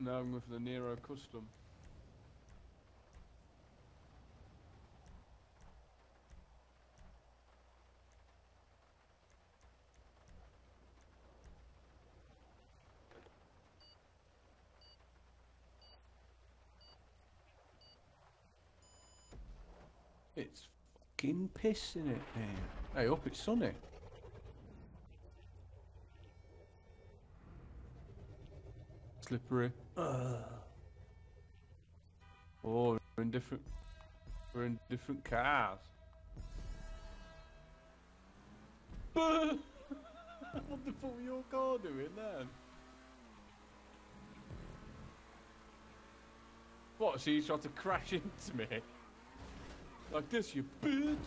Now I'm with the Nero Custom. It's fucking pissing it, man. Hey, up, it's sunny. Slippery. Uh. Oh, we're in different. We're in different cars. what the fuck were your car doing then? What? You tried to crash into me? Like this, you bitch!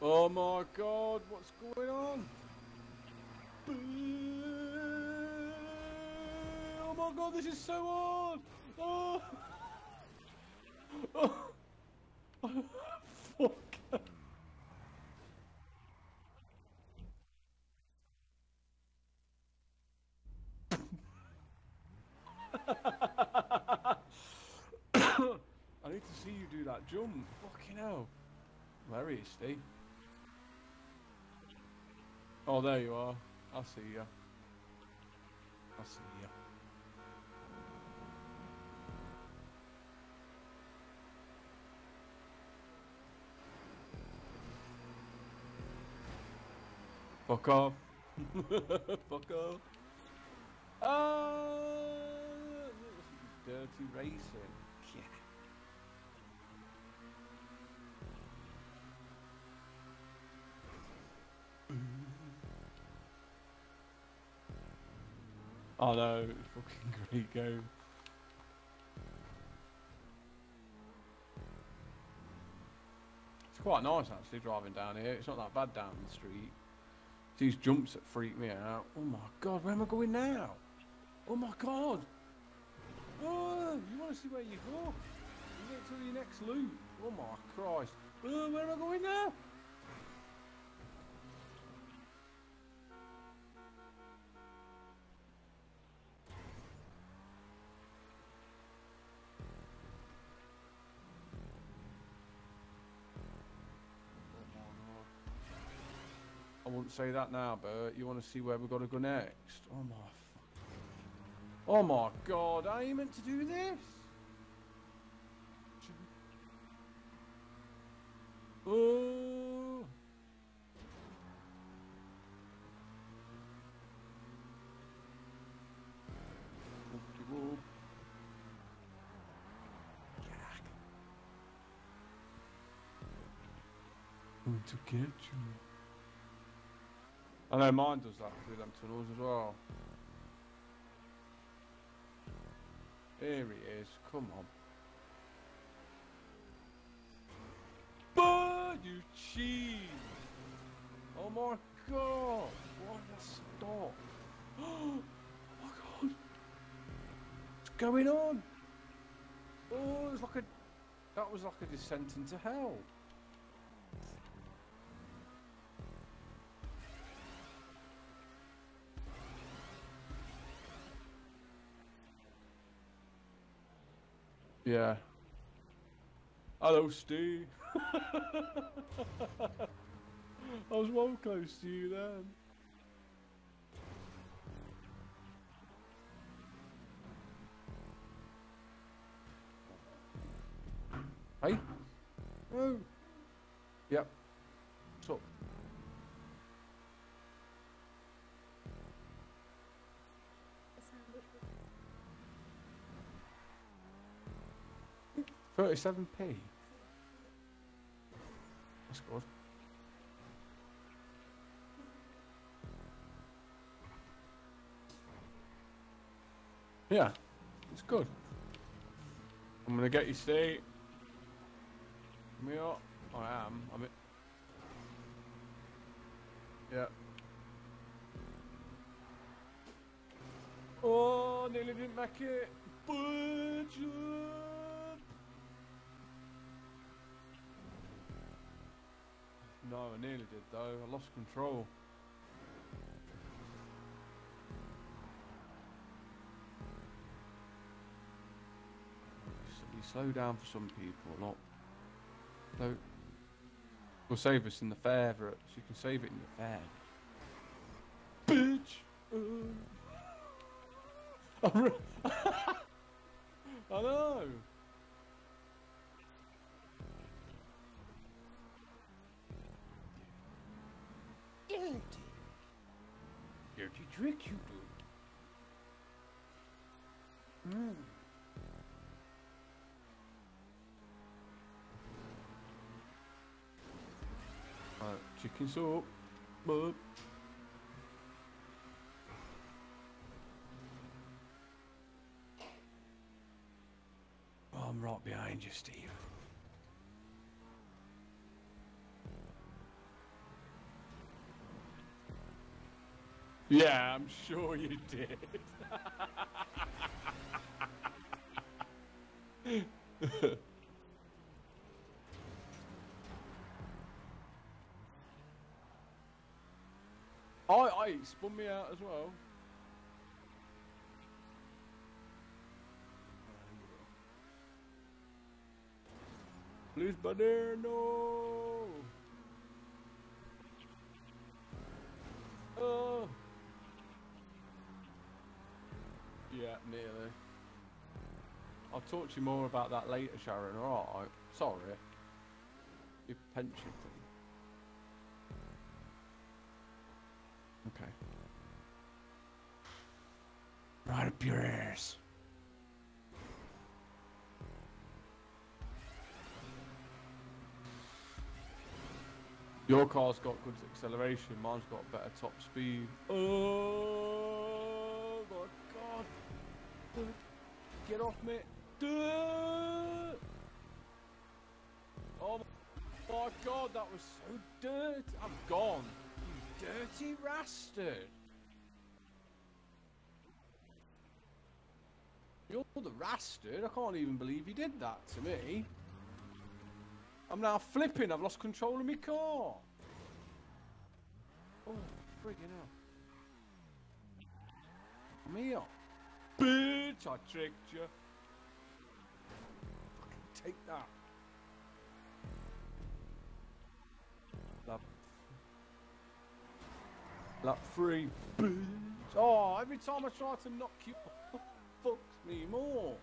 Oh my god, what's going on? Oh god, this is so hard! Oh! oh. Fuck! I need to see you do that jump. Fucking hell. Where is Steve? Oh, there you are. I see ya. I see ya. Fuck off. Fuck off. Oh, dirty racing. Yeah. Oh no, fucking great game. It's quite nice actually driving down here. It's not that bad down the street. These jumps that freak me out. Oh my god, where am I going now? Oh my god! Oh, you want to see where you go? You get to your next loop. Oh my Christ! Oh, where am I going now? I wouldn't say that now, but You want to see where we've got to go next? Oh my. Oh my god, are you meant to do this? Oh. Going to get you. I know mine does that through them tunnels as well. Here he is, come on. But you cheese! Oh my god! What a stop! Oh my god! What's going on? Oh, it's like a. That was like a descent into hell. Yeah. Hello, Steve. I was well close to you then. Hey? Oh. Yep. What's up? 37p. That's good. Yeah, it's good. I'm gonna get you seat. Come here. I am. I'm it. Yeah. Oh, nearly didn't make it. Budge No, I nearly did though. I lost control. You slow down for some people, not. No. We'll save us in the so you can save it in the fair. Bitch! I'm I know! You do. Mm. Right, chicken soup. Bub. Oh, I'm right behind you, Steve. Yeah, I'm sure you did. I, I spun me out as well. Please, banner, no. Oh. Nearly. I'll talk to you more about that later, Sharon. Alright. Sorry. Your pension thing. Okay. Right up your ass. Your car's got good acceleration, mine's got better top speed. Oh! Get off me! Oh my god, that was so dirty! I'm gone! You dirty bastard! You're the bastard! I can't even believe you did that to me! I'm now flipping. I've lost control of my car. Oh, friggin' hell. Come here. Bitch, I tricked you. Fucking take that. Lap. Lap three. Bitch. Oh, every time I try to knock you off, fucks me more.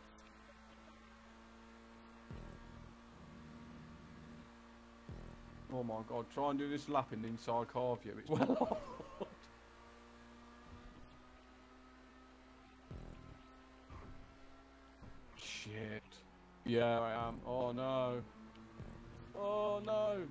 Oh my god, try and do this lap in the inside car view. It's well hard. Yeah, I am. Oh no. Oh no.